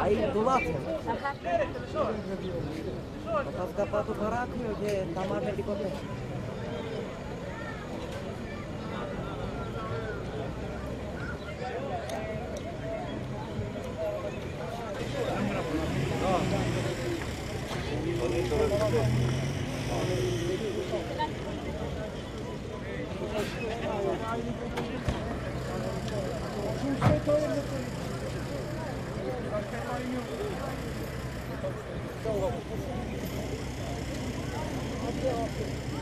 Aí do lado. Para escapar do barato, meu, de tamanho de comer. Thank you.